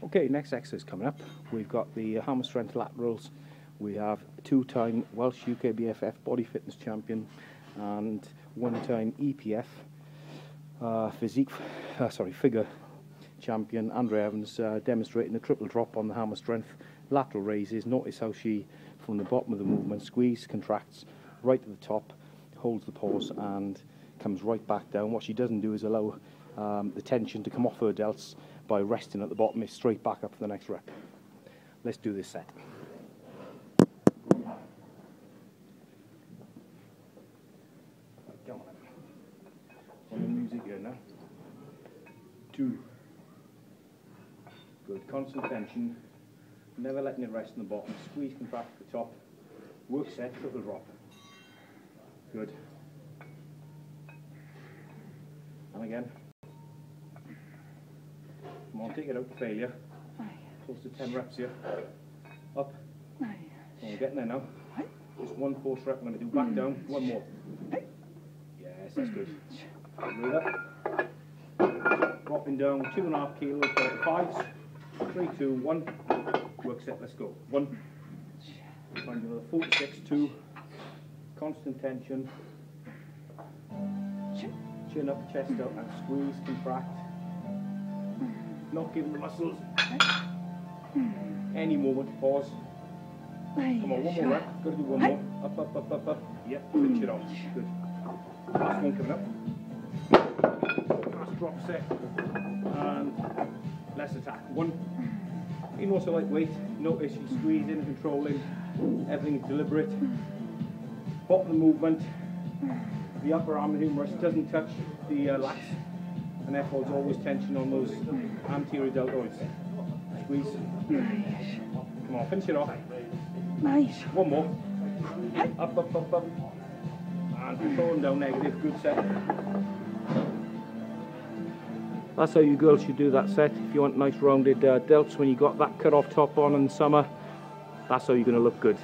Okay, next exercise coming up. We've got the hammer strength laterals. We have two-time Welsh UKBFF body fitness champion and one-time EPF uh, physique, uh, sorry, figure champion Andrea Evans uh, demonstrating the triple drop on the hammer strength lateral raises. Notice how she, from the bottom of the movement, squeeze, contracts right to the top, holds the pause and comes right back down. What she doesn't do is allow um, the tension to come off her delts by resting at the bottom, it's straight back up for the next rep. Let's do this set. Come on. On music now. Two. Good. Constant tension. Never letting it rest in the bottom. Squeeze, contract at the top. Work set, triple drop. Good. And again. Come on, take it out failure. Close to 10 reps here. Up. Oh, we're getting there now. Just one force rep. I'm going to do back down. One more. Yes, that's good. Breathe up. Dropping down two and a half kilos, 35s. Three, two, one. Work set, let's go. One. Find another 46, two. Constant tension. Chin up, chest up, and squeeze, contract. Not giving the muscles any moment pause. Come on, one more rep. Gotta do one more. Up, up, up, up, up. Yep, finish it off. Good. Last one coming up. Last drop set. And less attack. One. You also lightweight. Notice you squeezing, controlling. Everything deliberate. Bottom the movement. The upper arm and humerus doesn't touch the uh, lats. And therefore there's always tension on those anterior deltoids. Squeeze. Come on, finish it off. Nice. One more. Up, up, up, up. And controlling down negative. Good set. That's how you girls should do that set. If you want nice rounded uh, delts when you got that cut off top on in the summer, that's how you're going to look good.